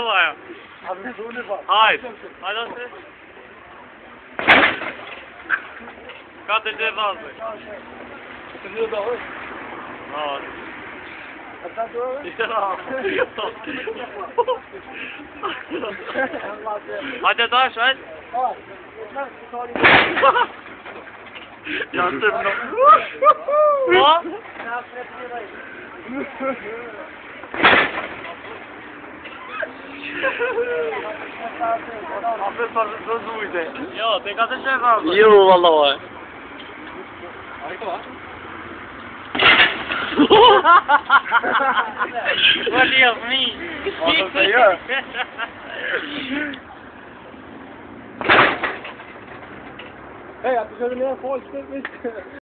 Nikolai. Haben wir so eine Waffe? Hi. Hi, Leute. Gerade der Waffe. Ich bin nur bei euch. Nein. Was sagst du? Ja. Hat der Deutsch, weißt du? Ja, stimmt noch. Was? Affet var, nasıl buydu? Yo, tek ateş şey var. Yiyor mu valla var? Harika var. What do you mean? What do you mean? Hey, I deserve a man for it,